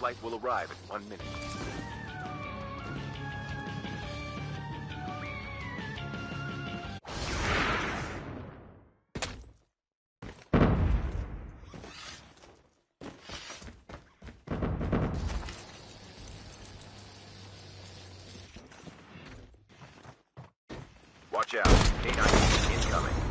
flight will arrive in one minute. Watch out. K9 incoming.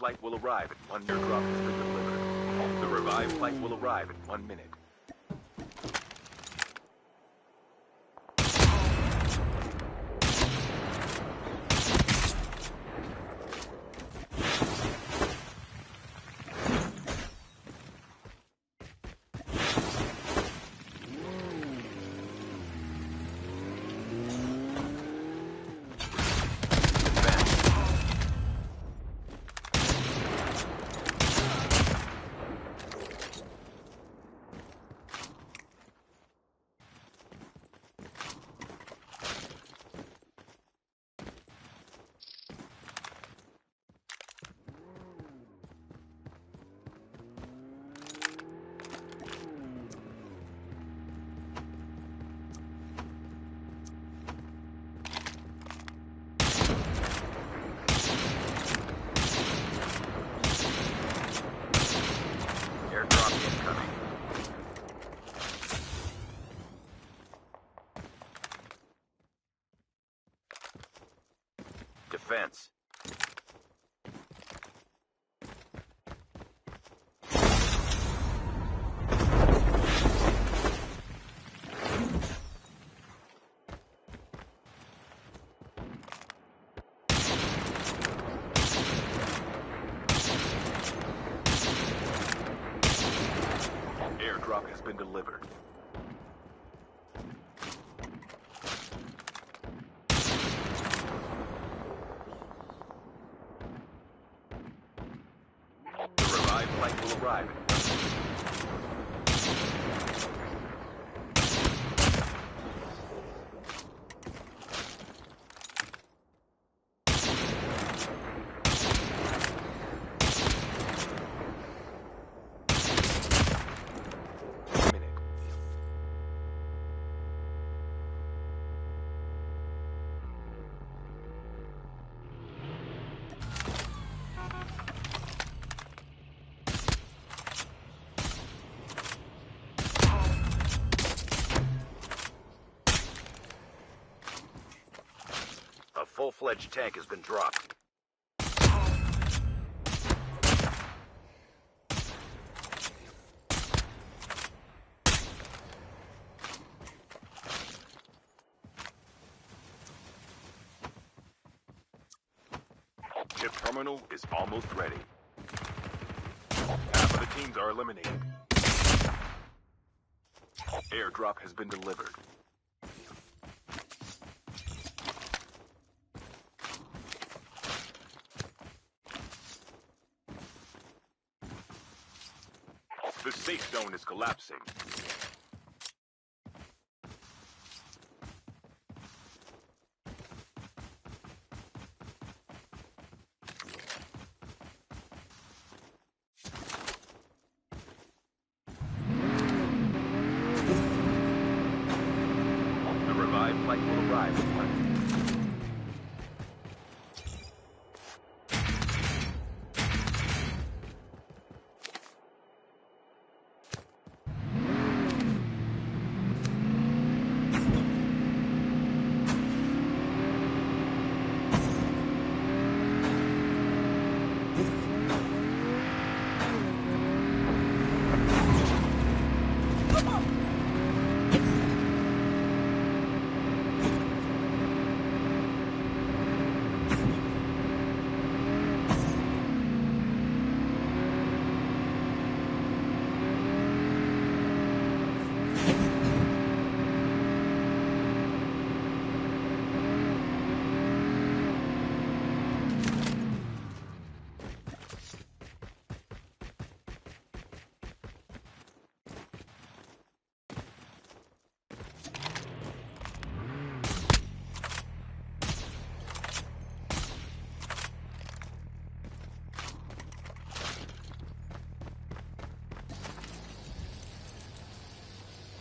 Flight will arrive in one. The revived flight will arrive in one minute. Defense. Airdrop incoming. Defense. Airdrop has been delivered. The revived flight will arrive full-fledged tank has been dropped. Chip terminal is almost ready. Half of the teams are eliminated. Airdrop has been delivered. The safe zone is collapsing. The revived flight will arrive in one minute.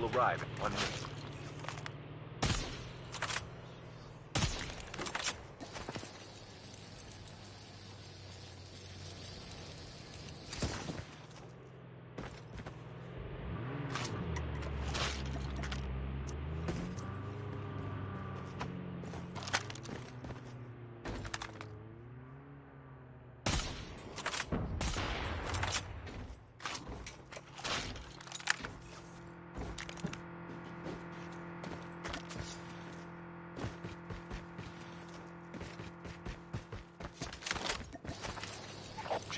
will arrive in one minute.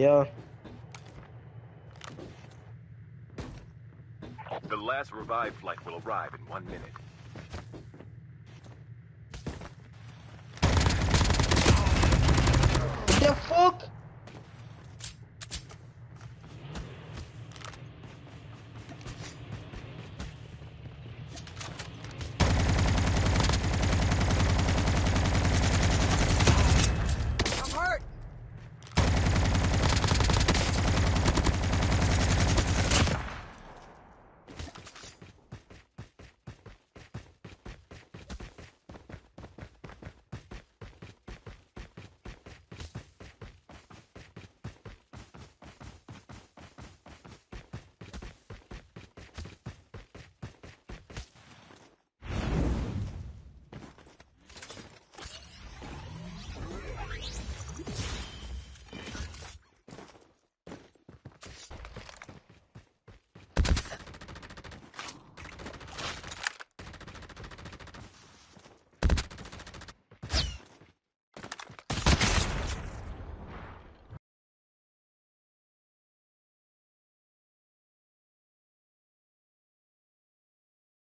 Yeah. The last revived flight will arrive in one minute.